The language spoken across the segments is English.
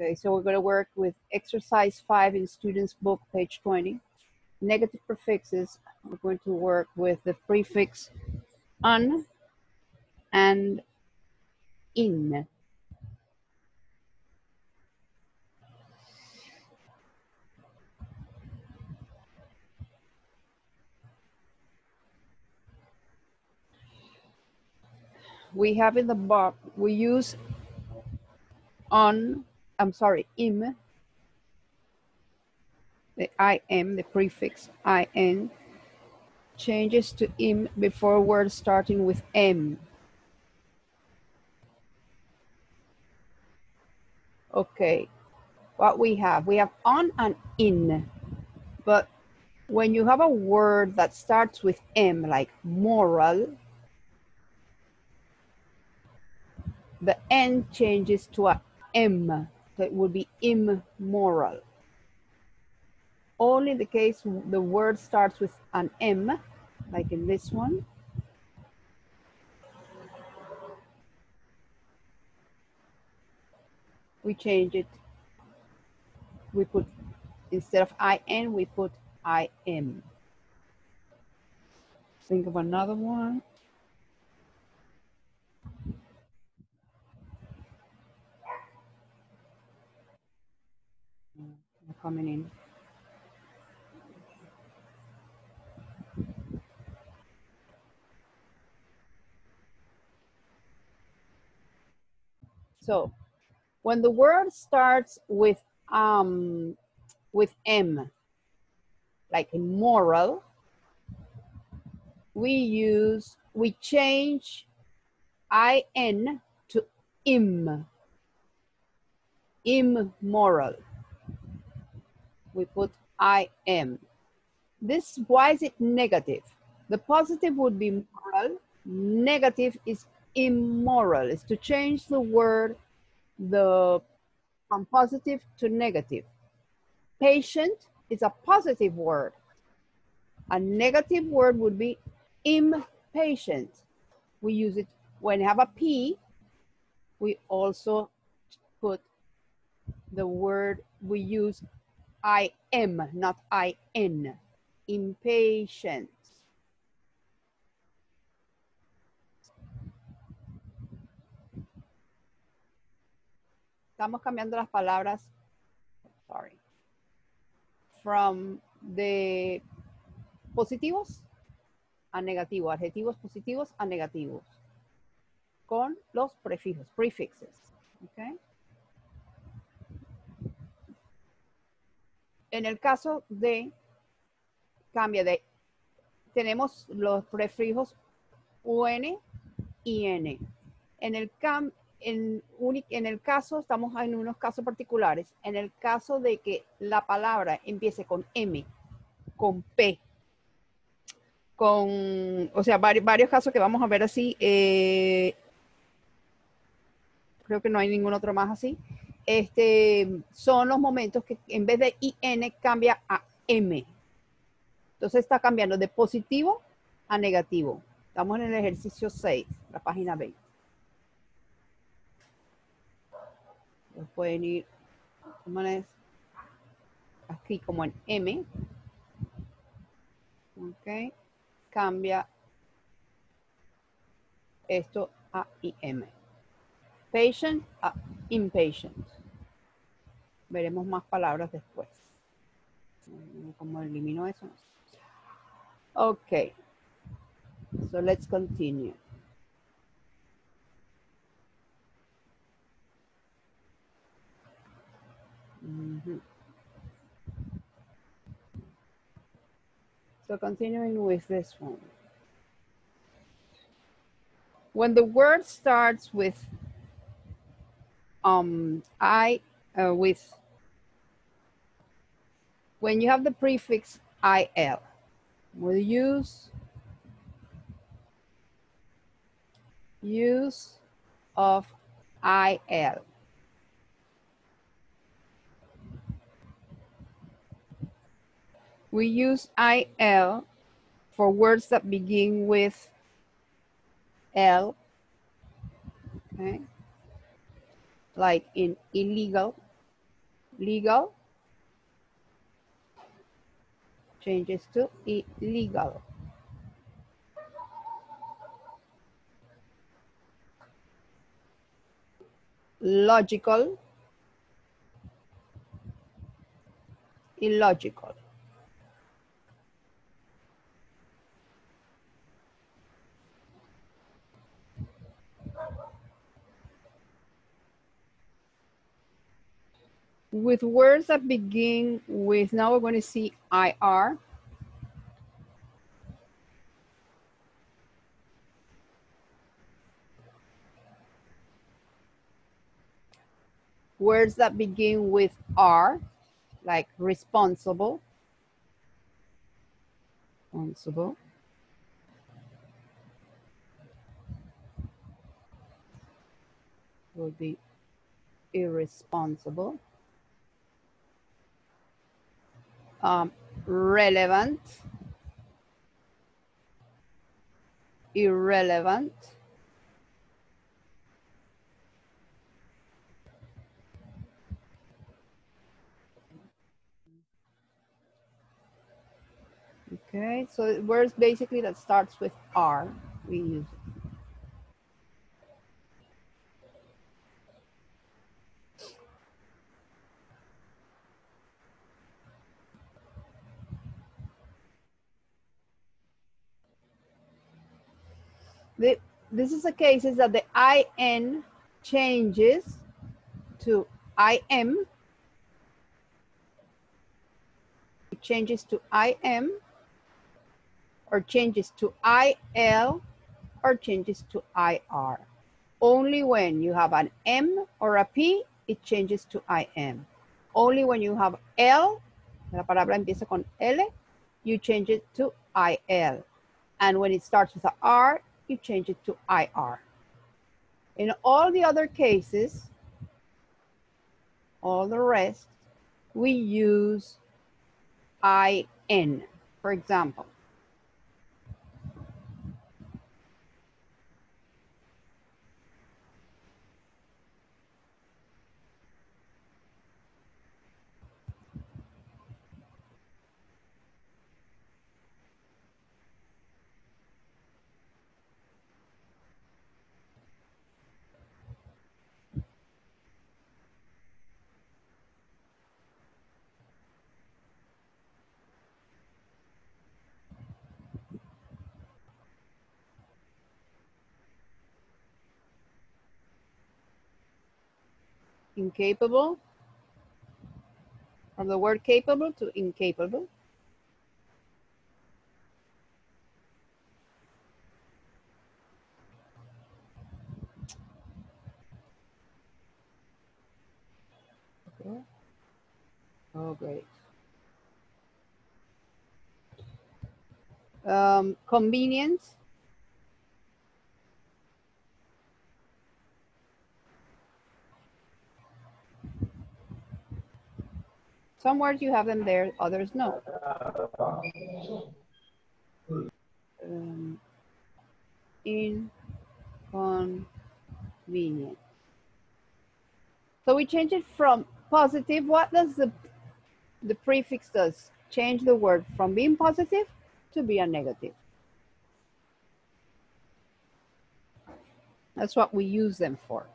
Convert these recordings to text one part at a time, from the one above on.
Okay, so we're going to work with exercise five in student's book, page 20. Negative prefixes, we're going to work with the prefix un and in. We have in the box, we use on, I'm sorry, im, the im, the prefix in, changes to im before words starting with m. Okay, what we have, we have on and in, but when you have a word that starts with m, like moral, the N changes to a M, it would be immoral. Only in the case the word starts with an M, like in this one. We change it. We put, instead of IN, we put IM. Think of another one. Coming in. So when the word starts with um with M, like moral, we use we change in to im immoral we put I am. This, why is it negative? The positive would be moral, negative is immoral. It's to change the word the from positive to negative. Patient is a positive word. A negative word would be impatient. We use it when have a P, we also put the word we use I am, not I N. Impatient. Estamos cambiando las palabras, sorry, from the positivos a negativos, adjetivos positivos a negativos, con los prefijos, prefixes, okay? En el caso de, cambia de, tenemos los prefijos UN y N. En el, cam, en, en el caso, estamos en unos casos particulares, en el caso de que la palabra empiece con M, con P, con, o sea, varios, varios casos que vamos a ver así, eh, creo que no hay ningún otro más así, este, son los momentos que en vez de IN cambia a M. Entonces está cambiando de positivo a negativo. Estamos en el ejercicio 6, la página 20. pueden ir aquí como en M. Ok. Cambia esto a IM. Patient a impatient. Veremos más palabras después. ¿Cómo elimino eso? Okay. So let's continue. Mm -hmm. So continuing with this one. When the word starts with um, I uh, with, when you have the prefix IL, we'll use, use of IL. We use IL for words that begin with L, okay? Like in illegal, legal changes to illegal. Logical, illogical. With words that begin with, now we're going to see IR. Words that begin with R, like responsible. Responsible. Will be irresponsible. Um, relevant, irrelevant, Okay, so words basically that starts with R, we use it. the, this is a case is that the IN changes to IM. It changes to IM or changes to IL or changes to IR. Only when you have an M or a P, it changes to IM. Only when you have L, la palabra empieza con L, you change it to IL. And when it starts with a R, you change it to IR. In all the other cases, all the rest, we use IN, for example. Incapable, from the word capable to incapable. Okay. Oh, great. Um, convenience. Some words you have them there, others no. Um, inconvenient. So we change it from positive. What does the, the prefix does? Change the word from being positive to be a negative. That's what we use them for.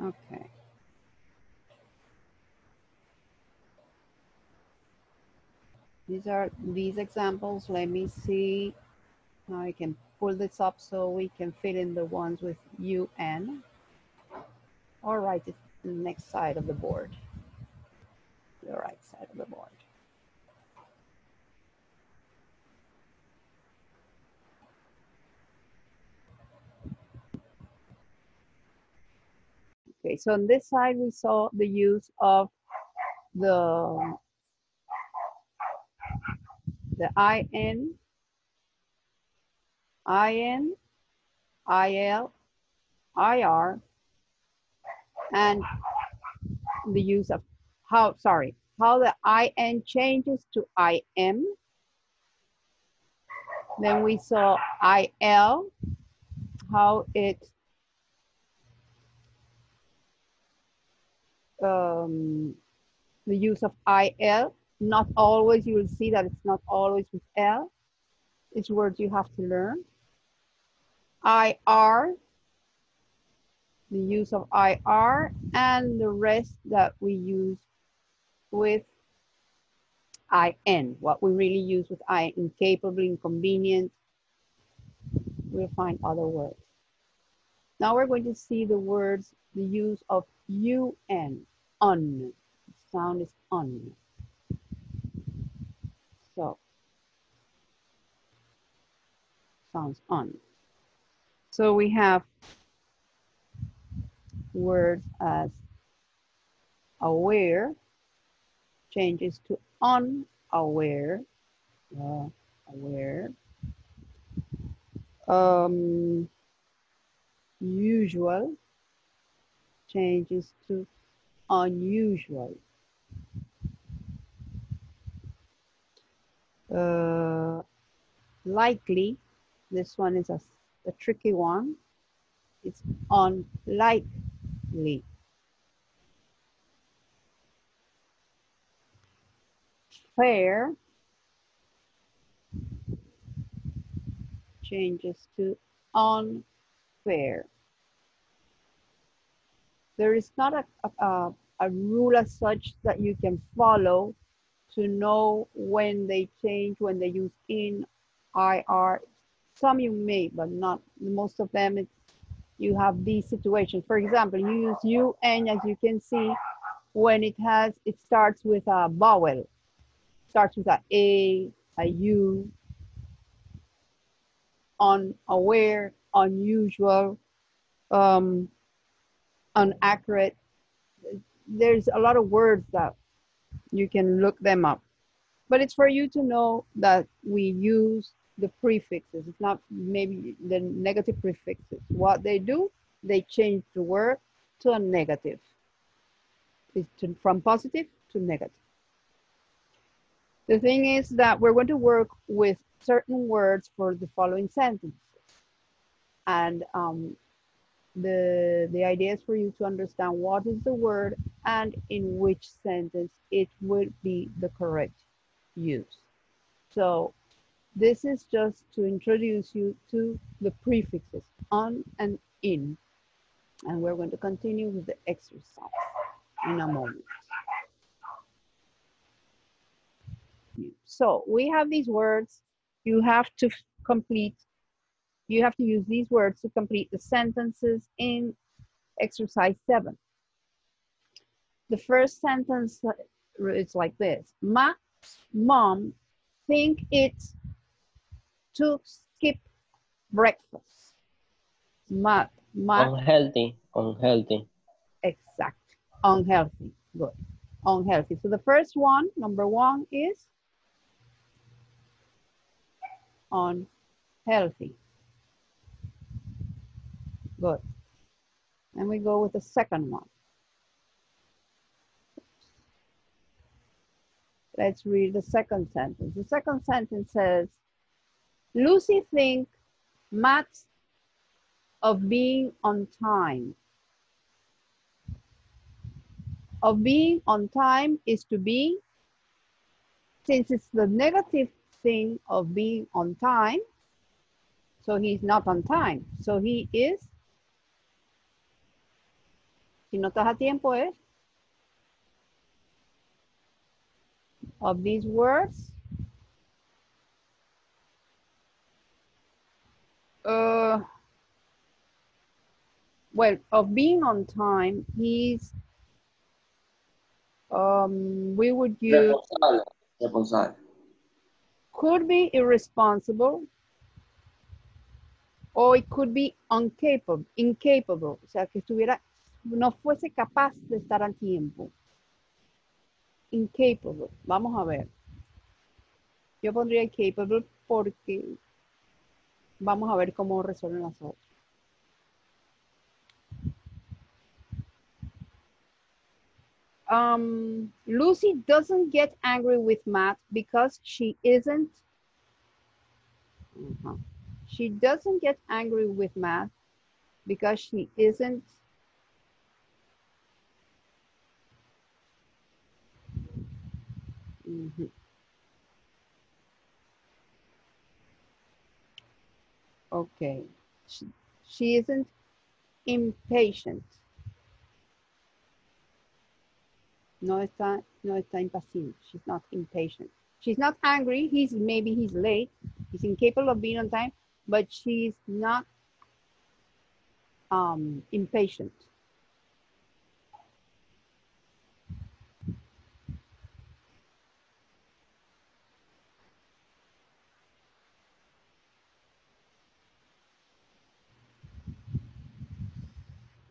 Okay. These are these examples. Let me see. Now I can pull this up so we can fill in the ones with UN. Write it the next side of the board. The right side of the board. Okay, so on this side, we saw the use of the, the IN, IN, IL, IR, and the use of how, sorry, how the IN changes to IM. Then we saw IL, how it um, the use of IL. Not always, you will see that it's not always with L. It's words you have to learn. IR, the use of IR, and the rest that we use with IN, what we really use with I, incapable, inconvenient. We'll find other words. Now we're going to see the words, the use of UN, The sound is un. So, sounds un. So we have words as aware changes to unaware, uh, aware, um, usual changes to unusual. Uh, likely, this one is a, a tricky one. It's unlikely. Fair changes to unfair. There is not a, a, a rule as such that you can follow to know when they change, when they use in, IR. Some you may, but not most of them. It's, you have these situations. For example, you use UN as you can see when it has, it starts with a vowel. Starts with a A, a U, unaware, unusual, um, inaccurate. There's a lot of words that you can look them up. But it's for you to know that we use the prefixes. It's not maybe the negative prefixes. What they do, they change the word to a negative. It's to, from positive to negative. The thing is that we're going to work with certain words for the following sentences. And um, the, the idea is for you to understand what is the word and in which sentence it would be the correct use. So this is just to introduce you to the prefixes on and in. And we're going to continue with the exercise in a moment. So we have these words. You have to complete you have to use these words to complete the sentences in exercise seven. The first sentence is like this. My mom think it's to skip breakfast. Ma, ma, unhealthy, unhealthy. Exact, unhealthy, good, unhealthy. So the first one, number one is unhealthy. Good. And we go with the second one. Let's read the second sentence. The second sentence says, Lucy thinks Matt's of being on time. Of being on time is to be, since it's the negative thing of being on time, so he's not on time. So he is Si no estás a tiempo es of these words. Uh, well, of being on time, he's, um, we would use, Responsable. Responsable. could be irresponsible, or it could be incapable, incapable, o sea, que estuviera no fuese capaz de estar a tiempo. Incapable. Vamos a ver. Yo pondría incapable porque vamos a ver cómo resuelven las otras. Um, Lucy doesn't get angry with Matt because she isn't. Uh -huh. She doesn't get angry with Matt because she isn't Mhm. Okay. She, she isn't impatient. No está, no está impaciente. She's not impatient. She's not angry. He's maybe he's late. He's incapable of being on time, but she's not um, impatient.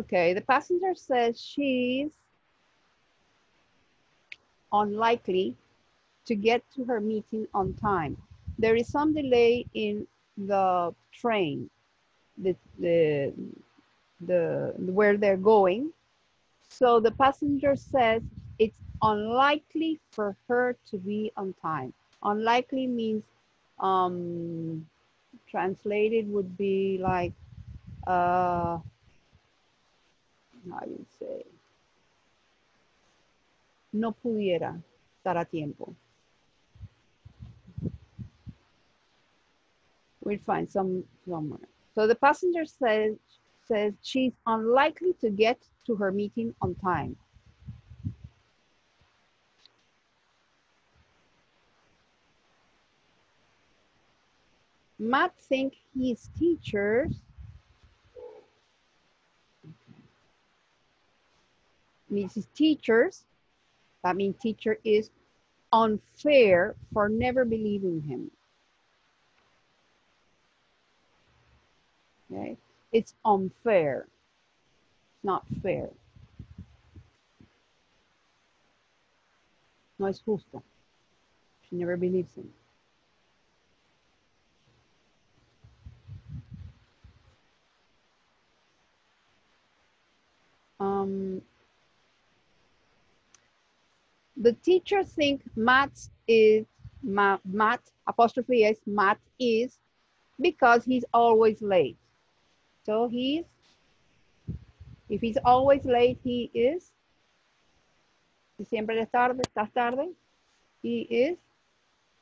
Okay, the passenger says she's unlikely to get to her meeting on time. There is some delay in the train, the, the, the, where they're going. So the passenger says it's unlikely for her to be on time. Unlikely means um, translated would be like, uh, how you say, no pudiera estar a tiempo. We'll find some somewhere. So the passenger says says she's unlikely to get to her meeting on time. Matt think his teachers means his teachers, that means teacher is unfair for never believing him. Okay, it's unfair, not fair. No es justa. She never believes him. Um, the teacher think math is math apostrophe s math is because he's always late. So he's if he's always late, he is. Si siempre es tarde, estás tarde. He is.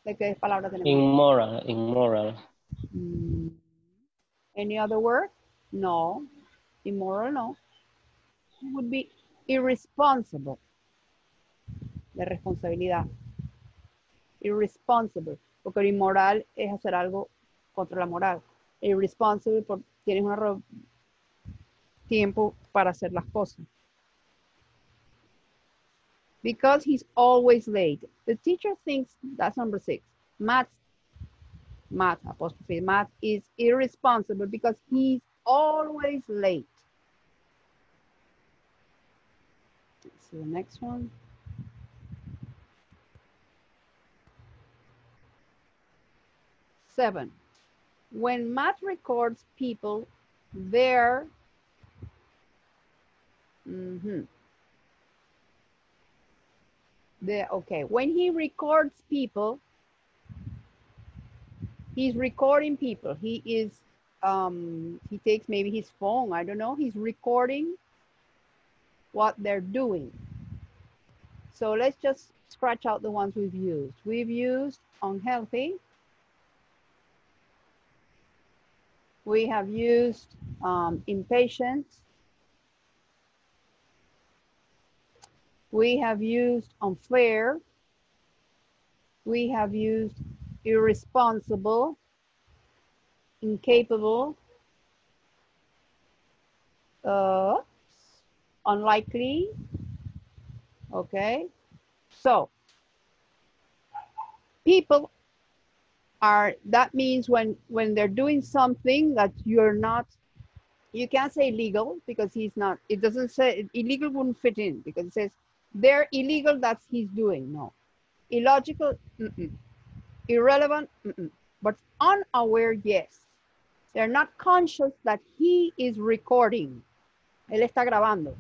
¿De qué palabra tenemos? Immoral, immoral. Mm. Any other word? No. Immoral, no. It would be irresponsible. De responsabilidad. Irresponsible. Porque inmoral es hacer algo contra la moral. Irresponsible porque tienes un tiempo para hacer las cosas. Because he's always late. The teacher thinks that's number six. Math, math, apostrophe, math is irresponsible because he's always late. Let's see the next one. Seven. When Matt records people, they're mm -hmm. The, okay, when he records people, he's recording people. He is, um, he takes maybe his phone, I don't know, he's recording what they're doing. So let's just scratch out the ones we've used. We've used unhealthy. We have used um, impatient. We have used unfair. We have used irresponsible, incapable, uh, unlikely. Okay, so people are, that means when, when they're doing something that you're not, you can't say illegal because he's not, it doesn't say, illegal wouldn't fit in because it says they're illegal, that's he's doing, no. Illogical, mm -mm. irrelevant, mm but unaware, yes. They're not conscious that he is recording. Él está grabando.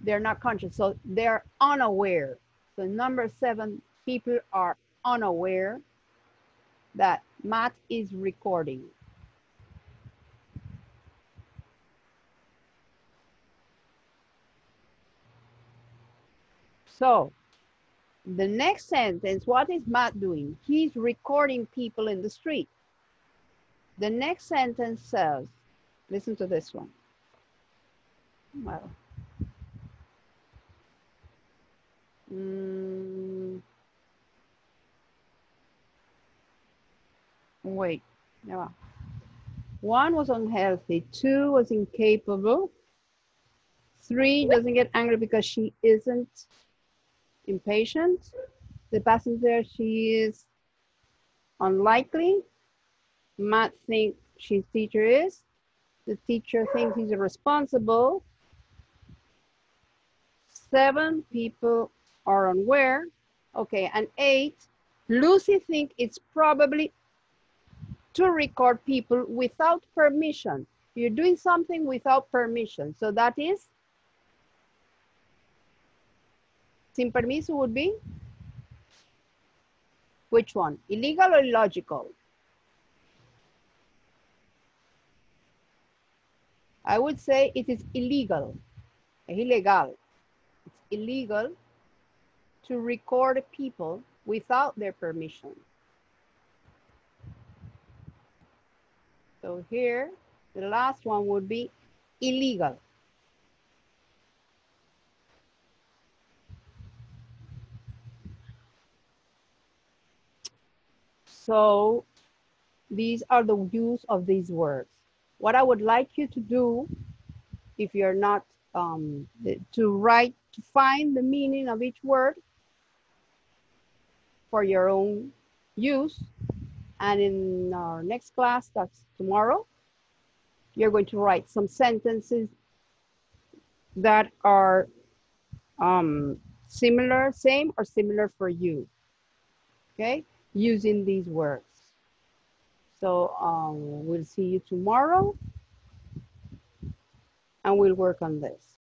They're not conscious, so they're unaware. So number seven, people are unaware that Matt is recording. So The next sentence, what is Matt doing? He's recording people in the street. The next sentence says, listen to this one. Well, mm, wait, no. One was unhealthy, two was incapable, three doesn't get angry because she isn't impatient. The passenger, she is unlikely. Matt thinks she's teacher is. The teacher thinks he's responsible. Seven people are unaware. Okay, and eight, Lucy thinks it's probably to record people without permission. You're doing something without permission. So that is Sin permiso would be? Which one? Illegal or illogical? I would say it is illegal. illegal. It's illegal to record people without their permission. So here, the last one would be illegal. So these are the use of these words. What I would like you to do, if you're not, um, to write, to find the meaning of each word for your own use. And in our next class, that's tomorrow, you're going to write some sentences that are um, similar, same or similar for you, okay? using these words. So um, we'll see you tomorrow and we'll work on this.